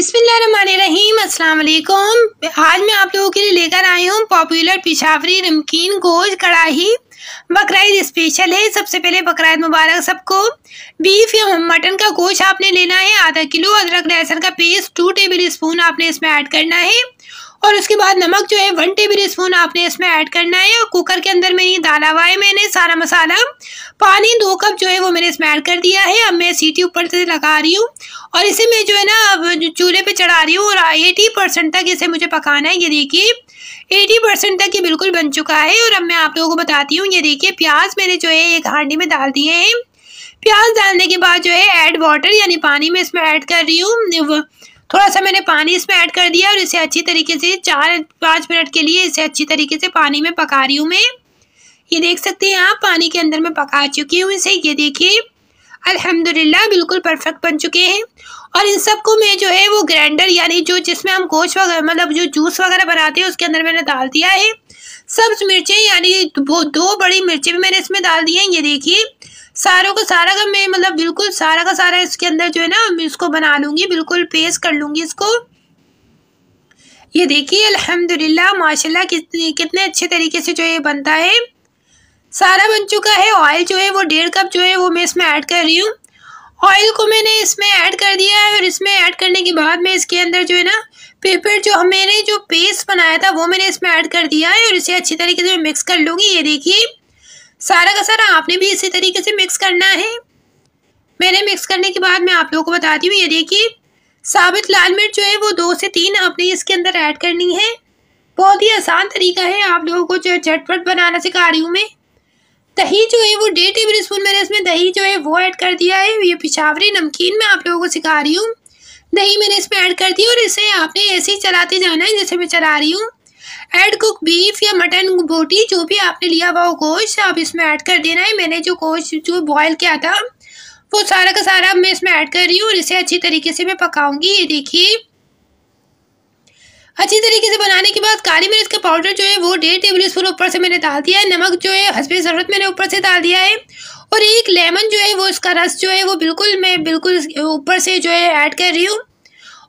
बिस्मिल्लाहिर्रहमानिर्रहीम अस्सलाम वालेकुम आज मैं आप लोगों के लिए लेकर आई हूँ पॉपुलर पिशावरी नमकीन गोश्त कढ़ाई बकराईद स्पेशल है। सबसे पहले बकराईद मुबारक सबको। बीफ या मटन का गोश्त आपने लेना है। आधा किलो अदरक, लहसुन का पेस्ट, टू टेबल स्पून आपने इसमें ऐड करना है। और उसके बाद नमक जो है वन टेबल स्पून आपने इसमें ऐड करना है और कुकर के अंदर मेरी दाल हुआ है मैंने, सारा मसाला। पानी दो कप जो है, वो मैंने इसमें ऐड कर दिया है। अब मैं सीटी ऊपर से लगा रही हूँ और इसे मैं जो है ना, अब चूल्हे पे चढ़ा रही हूँ और एटी परसेंट तक इसे मुझे पकाना है। ये देखिए एटी परसेंट तक ये बिल्कुल बन चुका है और अब मैं आप लोगों को बताती हूँ। ये देखिए, प्याज मैंने जो है, एक हांडी में डाल दिए हैं। प्याज डालने के बाद जो है ऐड वाटर यानी पानी में इसमें ऐड कर रही हूँ। थोड़ा सा मैंने पानी इसमें ऐड कर दिया और इसे अच्छी तरीके से चार पाँच मिनट के लिए इसे अच्छी तरीके से पानी में पका रही हूँ मैं। ये देख सकते हैं आप, पानी के अंदर मैं पका चुकी हूँ इसे। ये देखिए, अल्हम्दुलिल्लाह बिल्कुल परफेक्ट बन चुके हैं। और इन सबको मैं जो है वो ग्राइंडर यानी जो जिसमें हम गोश्त वगैरह मतलब जो जूस वगैरह बनाते हैं, उसके अंदर मैंने डाल दिया है। सब्ज मिर्चें यानी वो दो बड़ी मिर्चें भी मैंने इसमें डाल दी हैं। ये देखिए सारों को, सारा का मैं मतलब बिल्कुल सारा का सारा इसके अंदर जो है ना, मैं इसको बना लूँगी, बिल्कुल पेस्ट कर लूँगी इसको। ये देखिए, अल्हम्दुलिल्लाह, माशाल्लाह, कितने कितने अच्छे तरीके से जो ये बनता है। सारा बन चुका है ऑयल जो है वो डेढ़ कप जो है वो मैं इसमें ऐड कर रही हूँ। ऑयल को मैंने इसमें ऐड कर दिया है और इसमें ऐड करने के बाद मैं इसके अंदर जो है ना पेपर जो मैंने जो पेस्ट बनाया था, वो मैंने इसमें ऐड कर दिया है और इसे अच्छी तरीके से मिक्स कर लूँगी। ये देखिए सारा का सारा आपने भी इसी तरीके से मिक्स करना है। मैंने मिक्स करने के बाद मैं आप लोगों को बताती हूँ, ये देखिए, साबित लाल मिर्च जो है, वो दो से तीन आपने इसके अंदर ऐड करनी है। बहुत ही आसान तरीका है, आप लोगों को जो झटपट बनाना सिखा रही हूँ मैं। दही जो है, वो डेढ़ टेबल स्पून मैंने इसमें दही जो है, वो ऐड कर दिया है। ये पिछावरी नमकीन मैं आप लोगों को सिखा रही हूँ। दही मैंने इसमें ऐड कर दी और इसे आपने ऐसे ही चलाते जाना है, जैसे मैं चला रही हूँ। ऐड कुक बीफ या मटन बोटी जो भी आपने लिया हुआ वो गोश्त, आप इसमें ऐड कर देना है। मैंने जो गोश्त जो बॉयल किया था, वो सारा का सारा मैं इसमें ऐड कर रही हूँ और इसे अच्छी तरीके से मैं पकाऊँगी। ये देखिए। अच्छी तरीके से बनाने के बाद काली मिर्च का पाउडर जो है, वो डेढ़ टेबल स्पून ऊपर से मैंने डाल दिया है। नमक जो है, हसबे ज़रूरत मैंने ऊपर से डाल दिया है। और एक लेमन जो है, वो इसका रस जो है, वो बिल्कुल मैं बिल्कुल ऊपर से जो है ऐड कर रही हूँ।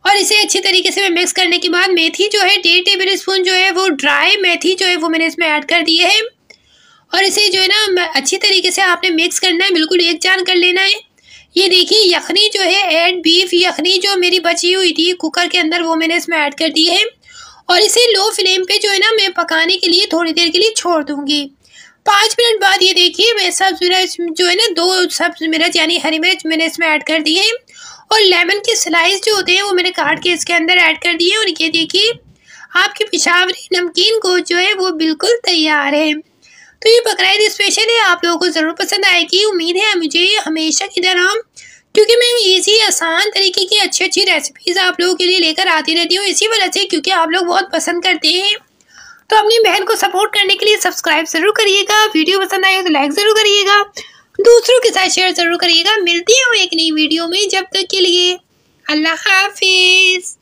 और इसे अच्छी तरीके से मैं मिक्स करने के बाद मेथी जो है, डेढ़ टेबल स्पून जो है, वो ड्राई मेथी जो है, वो मैंने इसमें ऐड कर दी है। और इसे जो है ना अच्छी तरीके से आपने मिक्स करना है, बिल्कुल एक जान कर लेना है। ये देखिए, यखनी जो है एड बीफ यखनी जो मेरी बची हुई थी कुकर के अंदर, वो मैंने इसमें ऐड कर दी है। और इसे लो फ्लेम पे जो है ना, मैं पकाने के लिए थोड़ी देर के लिए छोड़ दूँगी। पाँच मिनट बाद ये देखिए, मैं सब्ज मिर्च जो है ना, दो सब्ज मिर्च यानी हरी मिर्च मैंने इसमें ऐड कर दी है। और लेमन के स्लाइस जो होते हैं, वो मैंने काट के इसके अंदर ऐड कर दिए और ये देखिए, आपकी पिशावरी नमकीन को जो है, वो बिल्कुल तैयार है। तो ये बकराईद स्पेशल है, आप लोगों को ज़रूर पसंद आएगी। उम्मीद है मुझे हमेशा की तरह, क्योंकि मैं इसी आसान तरीके की अच्छी अच्छी रेसिपीज़ आप लोगों के लिए लेकर आती रहती हूँ, इसी वजह से क्योंकि आप लोग बहुत पसंद करते हैं। तो अपनी बहन को सपोर्ट करने के लिए सब्सक्राइब ज़रूर करिएगा वीडियो पसंद आए तो लाइक ज़रूर करिएगा। दूसरों के साथ शेयर ज़रूर करिएगा। मिलती हूँ एक नई वीडियो में। जब तक के लिए, अल्लाह हाफिज़।